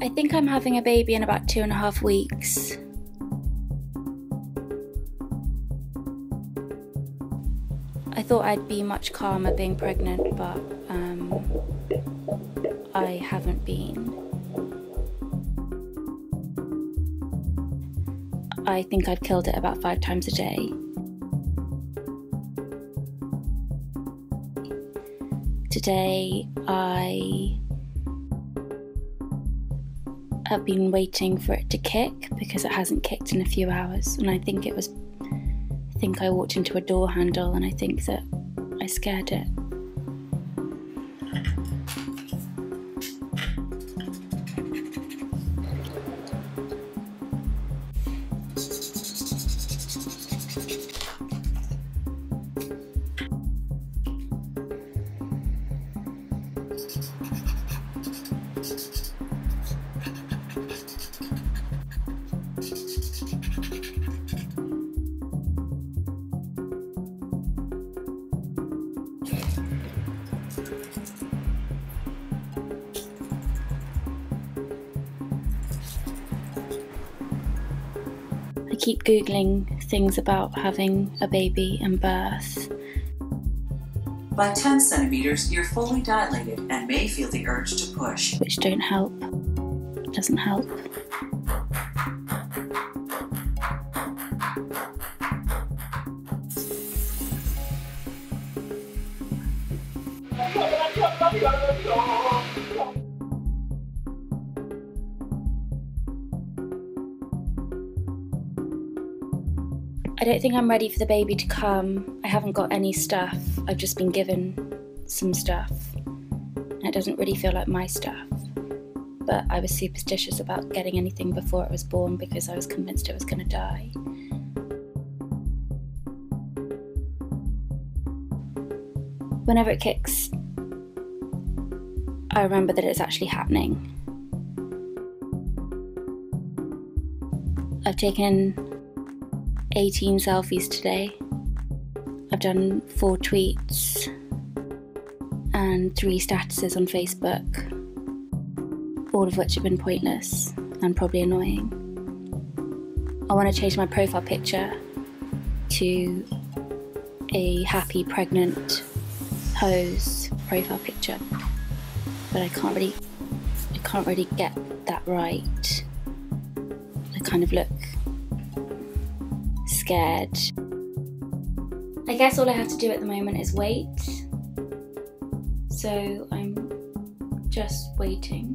I think I'm having a baby in about two and a half weeks. I thought I'd be much calmer being pregnant, but um, I haven't been. I think I'd killed it about five times a day. Today I have been waiting for it to kick because it hasn't kicked in a few hours and I think it was I think I walked into a door handle and I think that I scared it. Keep Googling things about having a baby and birth. By 10 centimeters, you're fully dilated and may feel the urge to push. which don't help. Doesn't help. I don't think I'm ready for the baby to come. I haven't got any stuff. I've just been given some stuff. And it doesn't really feel like my stuff. But I was superstitious about getting anything before it was born because I was convinced it was going to die. Whenever it kicks, I remember that it's actually happening. I've taken 18 selfies today. I've done four tweets and three statuses on Facebook, all of which have been pointless and probably annoying. I want to change my profile picture to a happy pregnant pose profile picture, but I can't really, I can't really get that right. I kind of look scared. I guess all I have to do at the moment is wait. So I'm just waiting.